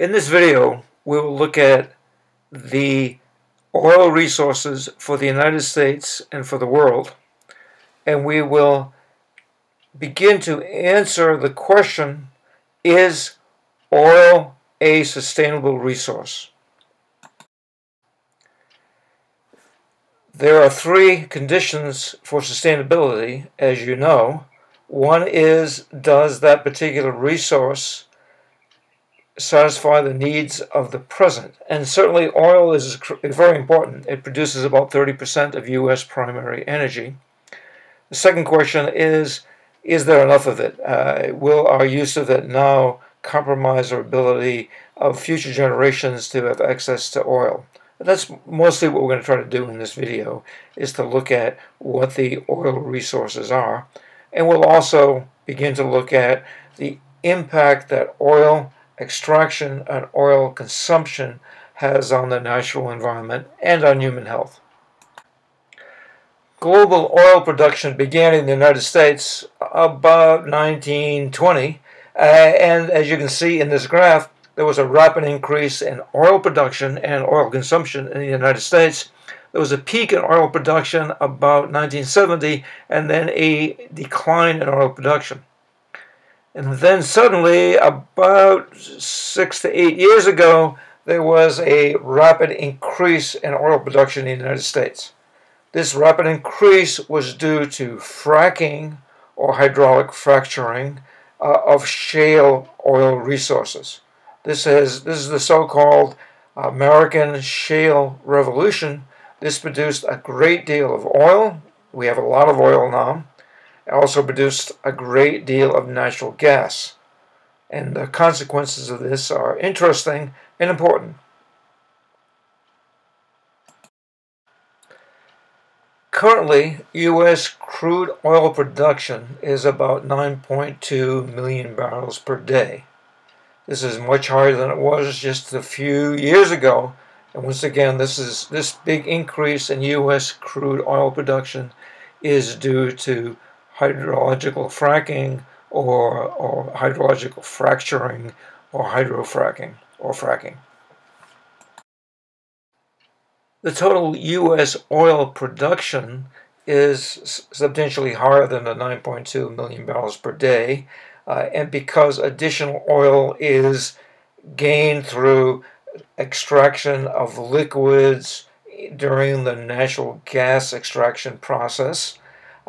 In this video, we will look at the oil resources for the United States and for the world, and we will begin to answer the question, is oil a sustainable resource? There are three conditions for sustainability, as you know. One is, does that particular resource satisfy the needs of the present. And certainly oil is very important. It produces about 30% of U.S. primary energy. The second question is, is there enough of it? Uh, will our use of it now compromise our ability of future generations to have access to oil? That's mostly what we're going to try to do in this video, is to look at what the oil resources are. And we'll also begin to look at the impact that oil extraction and oil consumption has on the natural environment and on human health. Global oil production began in the United States about 1920, uh, and as you can see in this graph, there was a rapid increase in oil production and oil consumption in the United States. There was a peak in oil production about 1970, and then a decline in oil production. And then suddenly, about six to eight years ago, there was a rapid increase in oil production in the United States. This rapid increase was due to fracking or hydraulic fracturing uh, of shale oil resources. This is, this is the so-called American Shale Revolution. This produced a great deal of oil. We have a lot of oil now also produced a great deal of natural gas. And the consequences of this are interesting and important. Currently, U.S. crude oil production is about 9.2 million barrels per day. This is much higher than it was just a few years ago. And once again, this is this big increase in U.S. crude oil production is due to hydrological fracking or, or hydrological fracturing or hydrofracking or fracking. The total U.S. oil production is substantially higher than the 9.2 million barrels per day, uh, and because additional oil is gained through extraction of liquids during the natural gas extraction process,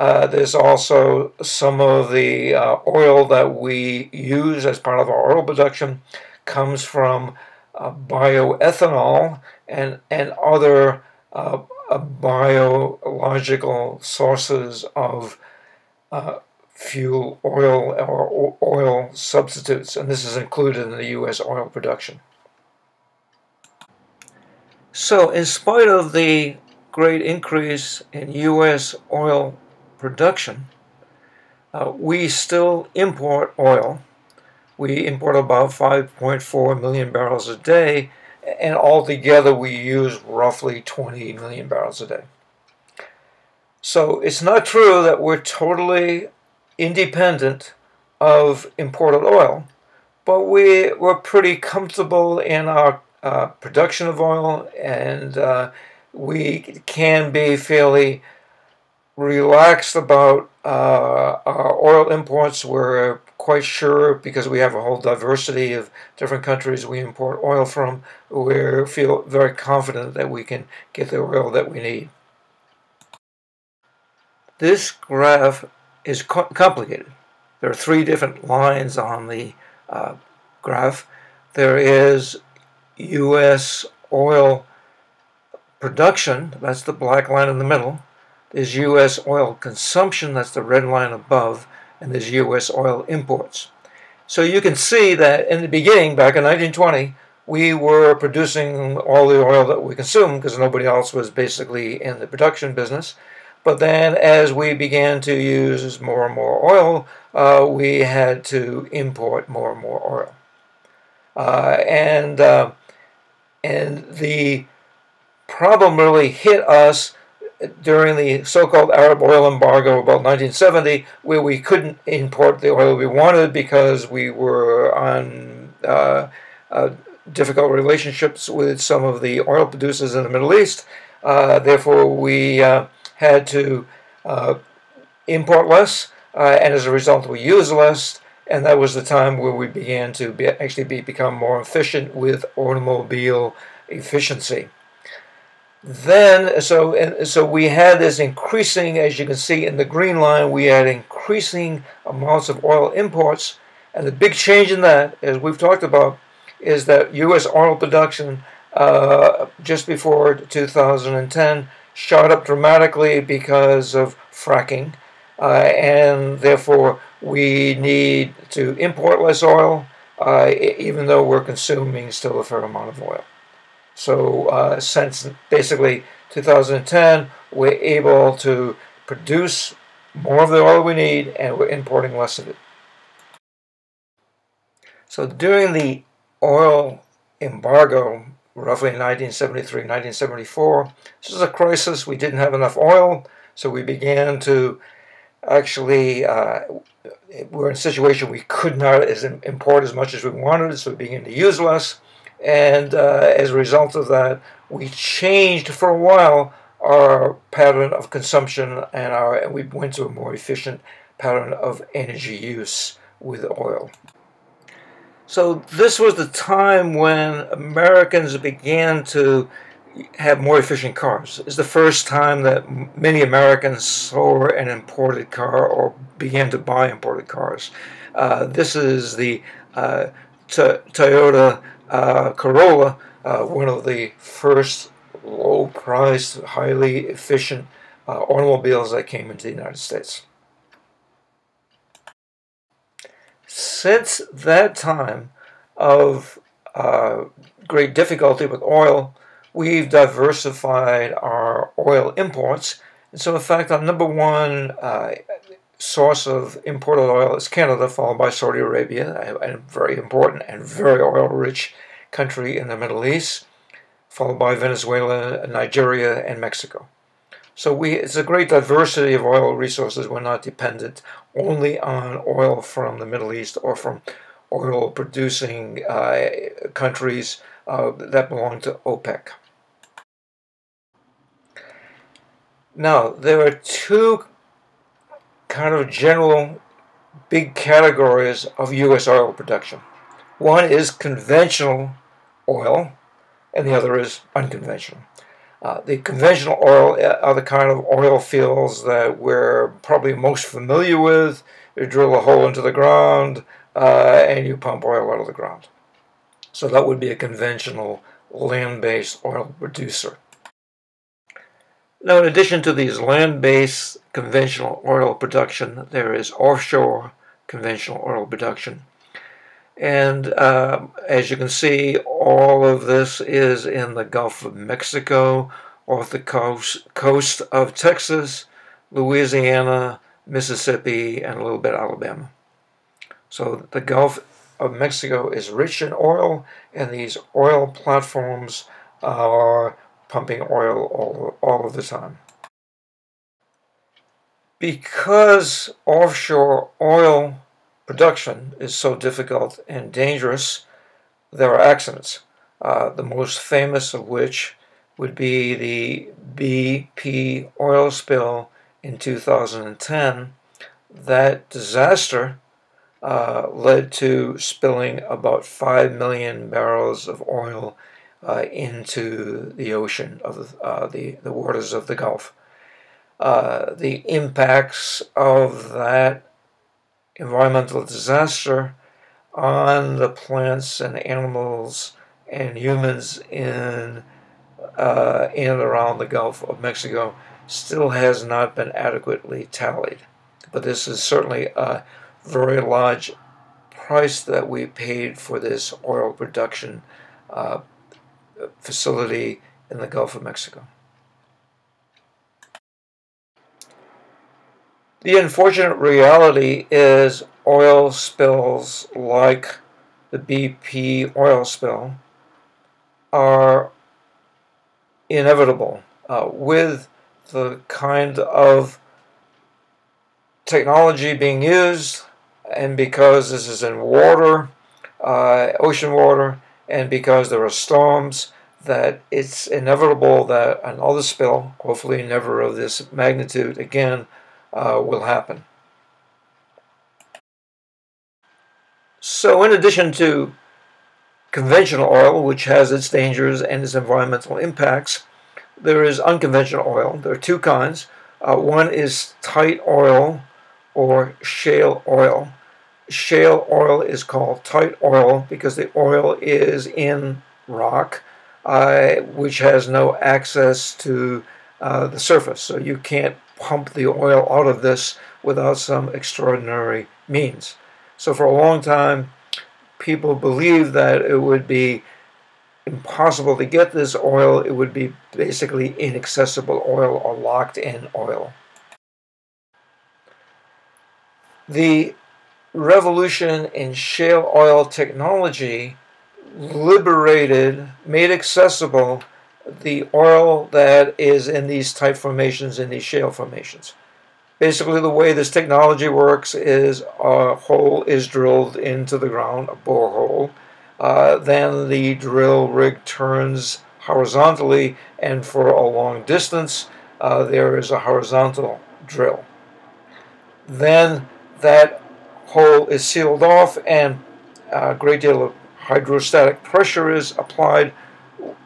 uh, there's also some of the uh, oil that we use as part of our oil production comes from uh, bioethanol and, and other uh, uh, biological sources of fuel oil or oil substitutes, and this is included in the U.S. oil production. So, in spite of the great increase in U.S. oil production, uh, we still import oil. We import about 5.4 million barrels a day, and altogether we use roughly 20 million barrels a day. So it's not true that we're totally independent of imported oil, but we, we're pretty comfortable in our uh, production of oil, and uh, we can be fairly relaxed about uh, our oil imports. We're quite sure because we have a whole diversity of different countries we import oil from. We feel very confident that we can get the oil that we need. This graph is co complicated. There are three different lines on the uh, graph. There is U.S. oil production, that's the black line in the middle there's U.S. oil consumption, that's the red line above, and there's U.S. oil imports. So you can see that in the beginning, back in 1920, we were producing all the oil that we consumed because nobody else was basically in the production business. But then as we began to use more and more oil, uh, we had to import more and more oil. Uh, and, uh, and the problem really hit us during the so-called Arab oil embargo about 1970, where we couldn't import the oil we wanted because we were on uh, uh, difficult relationships with some of the oil producers in the Middle East. Uh, therefore, we uh, had to uh, import less, uh, and as a result, we used less. And that was the time where we began to be, actually be, become more efficient with automobile efficiency. Then, so so we had this increasing, as you can see in the green line, we had increasing amounts of oil imports, and the big change in that, as we've talked about, is that U.S. oil production uh, just before 2010 shot up dramatically because of fracking, uh, and therefore we need to import less oil, uh, even though we're consuming still a fair amount of oil. So uh, since basically 2010, we're able to produce more of the oil we need and we're importing less of it. So during the oil embargo, roughly in 1973, 1974, this was a crisis. We didn't have enough oil, so we began to actually, uh, we're in a situation we could not import as much as we wanted, so we began to use less. And uh, as a result of that, we changed for a while our pattern of consumption and our and we went to a more efficient pattern of energy use with oil. So this was the time when Americans began to have more efficient cars. It's the first time that many Americans saw an imported car or began to buy imported cars. Uh, this is the uh, Toyota uh, Corolla, uh, one of the first low-priced, highly efficient uh, automobiles that came into the United States. Since that time of uh, great difficulty with oil, we've diversified our oil imports. And so, in fact, our number one uh, source of imported oil is Canada, followed by Saudi Arabia, a, very important and very oil-rich country in the Middle East, followed by Venezuela, Nigeria, and Mexico. So we, it's a great diversity of oil resources. We're not dependent only on oil from the Middle East or from oil-producing uh, countries uh, that belong to OPEC. Now, there are two kind of general big categories of U.S. oil production. One is conventional oil, and the other is unconventional. Uh, the conventional oil uh, are the kind of oil fields that we're probably most familiar with. You drill a hole into the ground uh, and you pump oil out of the ground. So that would be a conventional land-based oil producer. Now, in addition to these land-based conventional oil production, there is offshore conventional oil production. And uh, as you can see, all of this is in the Gulf of Mexico, off the coast, coast of Texas, Louisiana, Mississippi, and a little bit Alabama. So the Gulf of Mexico is rich in oil, and these oil platforms are pumping oil all, all of the time. Because offshore oil production is so difficult and dangerous, there are accidents. Uh, the most famous of which would be the BP oil spill in 2010. That disaster uh, led to spilling about 5 million barrels of oil uh, into the ocean of uh, the, the waters of the Gulf. Uh, the impacts of that environmental disaster on the plants and animals and humans in uh, in and around the Gulf of Mexico still has not been adequately tallied. But this is certainly a very large price that we paid for this oil production uh, facility in the Gulf of Mexico. The unfortunate reality is oil spills like the BP oil spill are inevitable uh, with the kind of technology being used and because this is in water, uh, ocean water, and because there are storms, that it's inevitable that another spill, hopefully never of this magnitude again, uh, will happen. So, in addition to conventional oil, which has its dangers and its environmental impacts, there is unconventional oil. There are two kinds. Uh, one is tight oil or shale oil. Shale oil is called tight oil because the oil is in rock, uh, which has no access to uh, the surface. So you can't pump the oil out of this without some extraordinary means. So for a long time, people believed that it would be impossible to get this oil. It would be basically inaccessible oil or locked in oil. The revolution in shale oil technology liberated, made accessible the oil that is in these tight formations, in these shale formations. Basically, the way this technology works is a hole is drilled into the ground, a borehole. Uh, then the drill rig turns horizontally, and for a long distance, uh, there is a horizontal drill. Then that hole is sealed off, and a great deal of hydrostatic pressure is applied,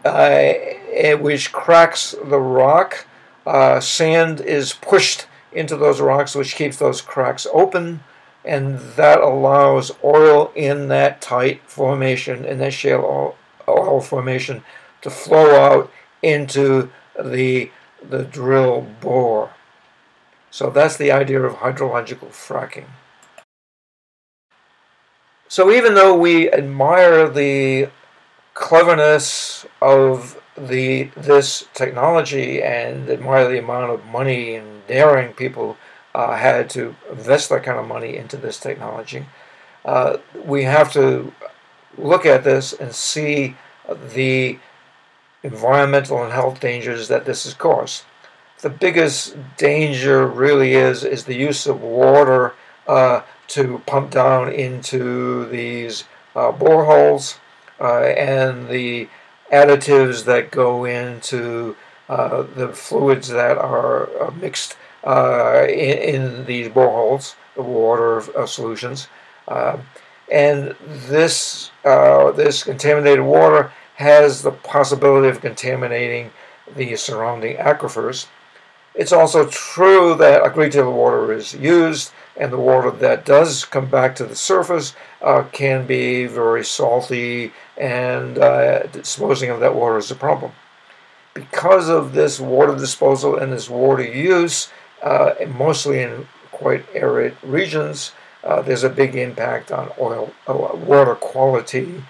uh, which cracks the rock. Uh, sand is pushed into those rocks, which keeps those cracks open, and that allows oil in that tight formation, in that shale oil, formation, to flow out into the, the drill bore. So that's the idea of hydrological fracking. So even though we admire the cleverness of the this technology and admire the amount of money and daring people uh, had to invest that kind of money into this technology. Uh, we have to look at this and see the environmental and health dangers that this has caused. The biggest danger really is is the use of water uh, to pump down into these uh, boreholes uh, and the additives that go into uh, the fluids that are uh, mixed in, in, these boreholes, the water solutions. Uh, and this, this contaminated water has the possibility of contaminating the surrounding aquifers. It's also true that a great deal of water is used, and the water that does come back to the surface uh, can be very salty, and uh, disposing of that water is a problem. Because of this water disposal and this water use, uh, mostly in quite arid regions, uh, there's a big impact on oil uh, water quality,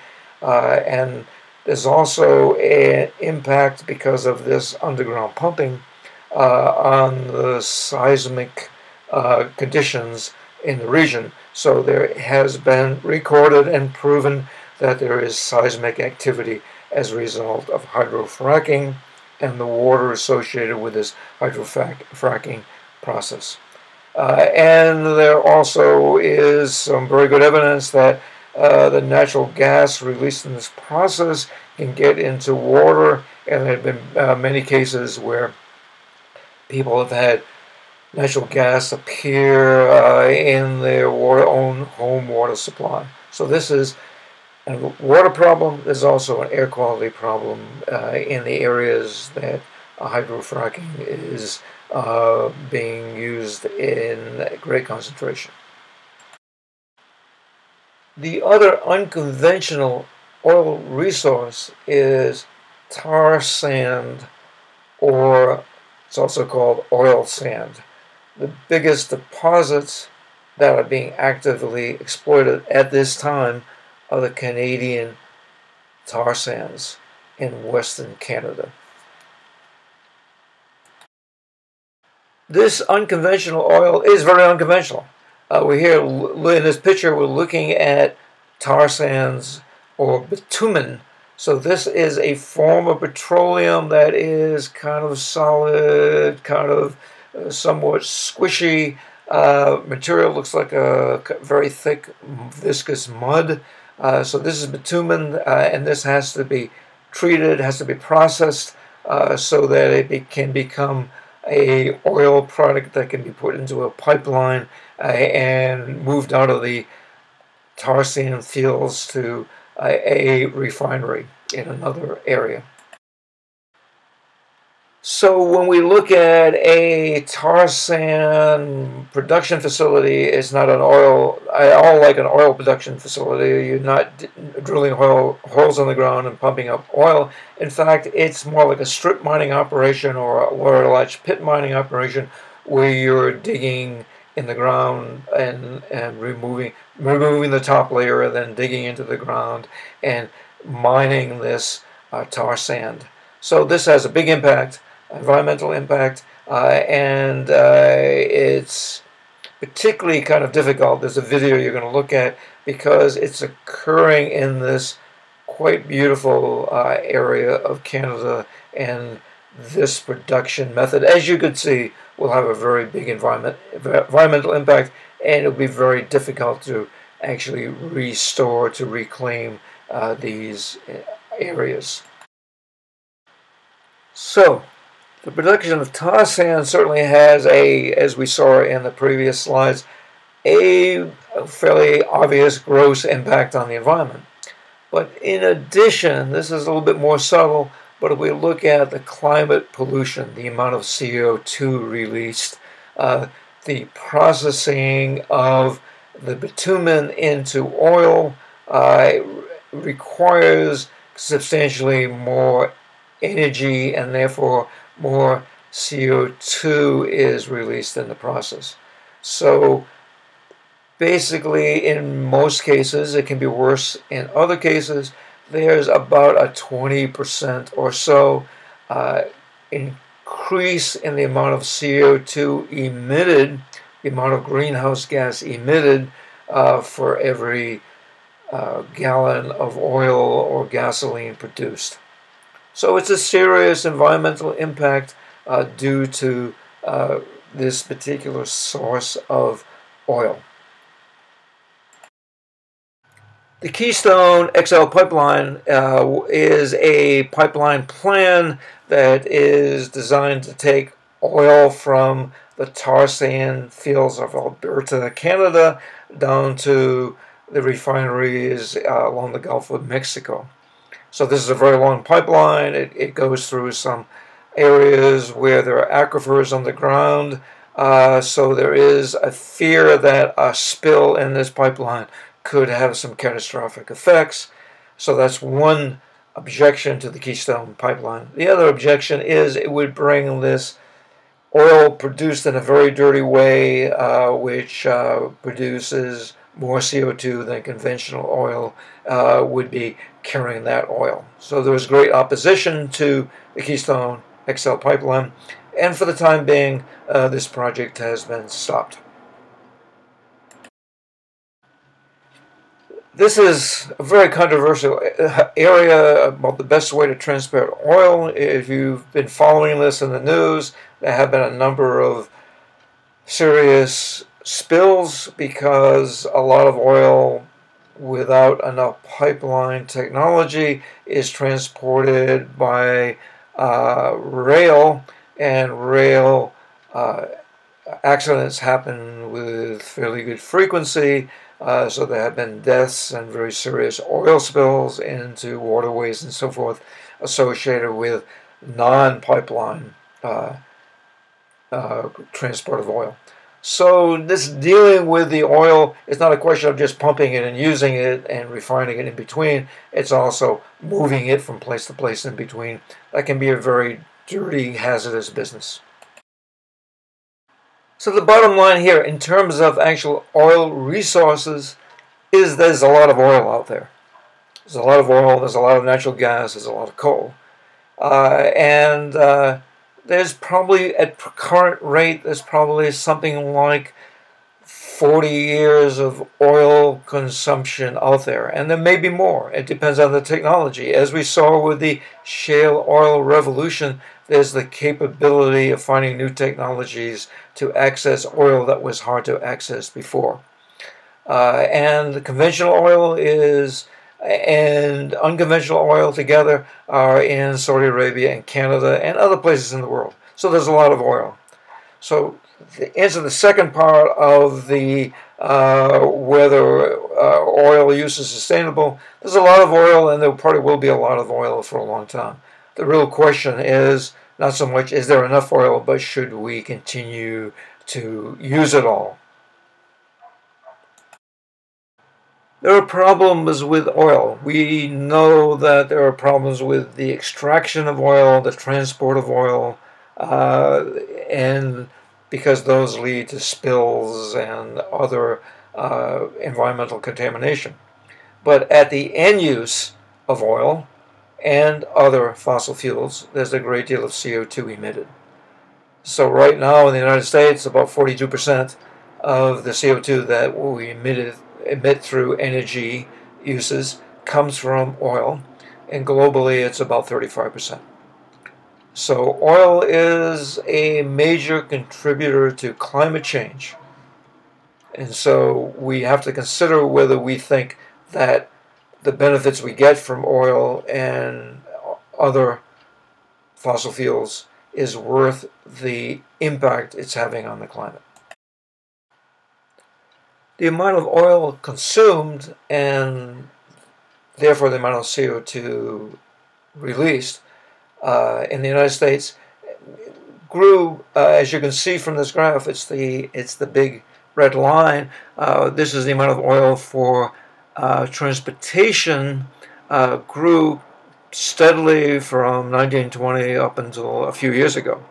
uh, and there's also an impact because of this underground pumping on the seismic uh, conditions in the region. So there has been recorded and proven that there is seismic activity as a result of hydrofracking and the water associated with this hydrofracking process. Uh, and there also is some very good evidence that uh, the natural gas released in this process can get into water, and there have been uh, many cases where people have had natural gas appear uh, in their water, own home water supply. So this is a water problem. There's also an air quality problem uh, in the areas that hydrofracking is uh, being used in great concentration. The other unconventional oil resource is tar sand, or it's also called oil sand the biggest deposits that are being actively exploited at this time are the Canadian tar sands in Western Canada. This unconventional oil is very unconventional. Uh, we're here in this picture, we're looking at tar sands or bitumen. So this is a form of petroleum that is kind of solid, kind of somewhat squishy uh, material, looks like a very thick, viscous mud. Uh, so this is bitumen, uh, and this has to be treated, has to be processed uh, so that it be, can become a oil product that can be put into a pipeline uh, and moved out of the tar sand fields to a refinery in another area. So when we look at a tar sand production facility, it's not an oil, at all like an oil production facility. You're not drilling oil, holes in the ground and pumping up oil. In fact, it's more like a strip mining operation or, or a large pit mining operation where you're digging in the ground and, and removing, removing the top layer and then digging into the ground and mining this uh, tar sand. So this has a big impact environmental impact, uh, and uh, it's particularly kind of difficult. There's a video you're going to look at because it's occurring in this quite beautiful uh, area of Canada, and this production method, as you could see, will have a very big environment, environmental impact, and it'll be very difficult to actually restore, to reclaim uh, these uh, areas. So, the production of tar sand certainly has a, as we saw in the previous slides, a fairly obvious gross impact on the environment. But in addition, this is a little bit more subtle, but if we look at the climate pollution, the amount of CO2 released, uh, the processing of the bitumen into oil uh, requires substantially more energy and therefore more CO2 is released in the process. So basically, in most cases, it can be worse. In other cases, there's about a 20% or so uh, increase in the amount of CO2 emitted, the amount of greenhouse gas emitted uh, for every uh, gallon of oil or gasoline produced. So it's a serious environmental impact uh, due to uh, this particular source of oil. The Keystone XL pipeline uh, is a pipeline plan that is designed to take oil from the tar sand fields of Alberta, Canada, down to the refineries uh, along the Gulf of Mexico. So this is a very long pipeline. It, it goes through some areas where there are aquifers on the ground. Uh, so there is a fear that a spill in this pipeline could have some catastrophic effects. So that's one objection to the Keystone Pipeline. The other objection is it would bring this oil produced in a very dirty way, uh, which uh, produces more CO2 than conventional oil uh, would be carrying that oil. So there was great opposition to the Keystone XL pipeline, and for the time being, uh, this project has been stopped. This is a very controversial area about the best way to transport oil. If you've been following this in the news, there have been a number of serious spills because a lot of oil without enough pipeline technology is transported by uh, rail, and rail uh, accidents happen with fairly good frequency. Uh, so there have been deaths and very serious oil spills into waterways and so forth associated with non-pipeline uh, uh, transport of oil. So this dealing with the oil is not a question of just pumping it and using it and refining it in between. It's also moving it from place to place in between. That can be a very dirty, hazardous business. So the bottom line here, in terms of actual oil resources, is there's a lot of oil out there. There's a lot of oil, there's a lot of natural gas, there's a lot of coal. Uh, and uh, there's probably at current rate there's probably something like 40 years of oil consumption out there and there may be more it depends on the technology as we saw with the shale oil revolution there's the capability of finding new technologies to access oil that was hard to access before Uh, and the conventional oil is and unconventional oil together are in Saudi Arabia and Canada and other places in the world. So there's a lot of oil. So to answer the second part of the uh, whether uh, oil use is sustainable, there's a lot of oil and there probably will be a lot of oil for a long time. The real question is not so much is there enough oil, but should we continue to use it all? There are problems with oil. We know that there are problems with the extraction of oil, the transport of oil, uh, and because those lead to spills and other uh, environmental contamination. But at the end use of oil and other fossil fuels, there's a great deal of CO2 emitted. So right now in the United States, about 42% of the CO2 that we emitted emit through energy uses comes from oil, and globally it's about 35%. So oil is a major contributor to climate change. And so we have to consider whether we think that the benefits we get from oil and other fossil fuels is worth the impact it's having on the climate the amount of oil consumed and therefore the amount of CO2 released uh, in the United States grew, uh, as you can see from this graph, it's the, it's the big red line. Uh, this is the amount of oil for uh, transportation uh, grew steadily from 1920 up until a few years ago.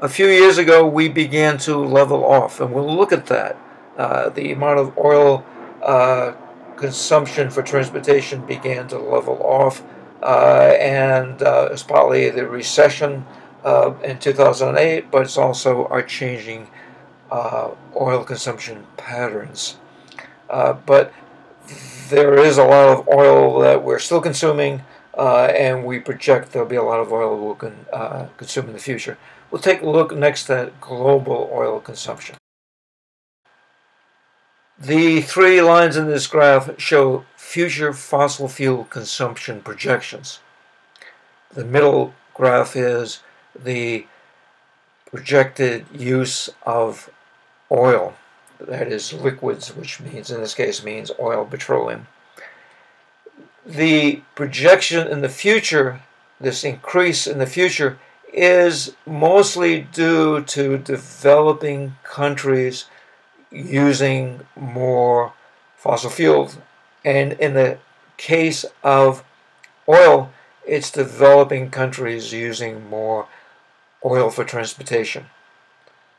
A few years ago, we began to level off, and we'll look at that. Uh, the amount of oil uh, consumption for transportation began to level off, Uh, and uh, it's partly the recession uh, in 2008, but it's also our changing uh, oil consumption patterns. Uh, but there is a lot of oil that we're still consuming, and we project there'll be a lot of oil we'll con consume in the future. We'll take a look next at global oil consumption. The three lines in this graph show future fossil fuel consumption projections. The middle graph is the projected use of oil, that is liquids, which means in this case means oil, petroleum. The projection in the future, this increase in the future, is mostly due to developing countries using more fossil fuels. And in the case of oil, it's developing countries using more oil for transportation.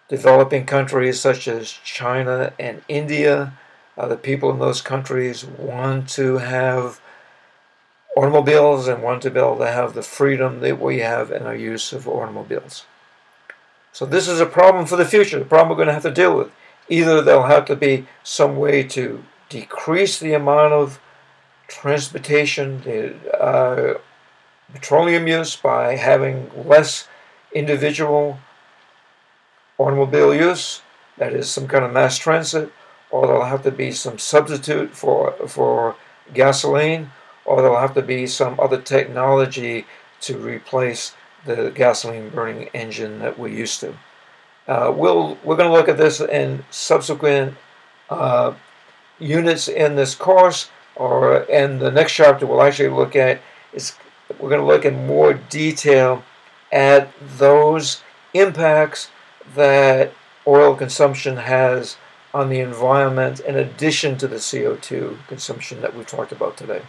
Developing countries such as China and India, uh, the people in those countries want to have automobiles and want to be able to have the freedom that we have in our use of automobiles. So this is a problem for the future, the problem we're going to have to deal with. Either there'll have to be some way to decrease the amount of transportation, the uh, petroleum use by having less individual automobile use, that is some kind of mass transit, or there'll have to be some substitute for, for gasoline, or there'll have to be some other technology to replace the gasoline burning engine that we're used to. Uh, we'll, we're going to look at this in subsequent uh, units in this course, or in the next chapter we'll actually look at is we're going to look in more detail at those impacts that oil consumption has on the environment in addition to the CO2 consumption that we've talked about today.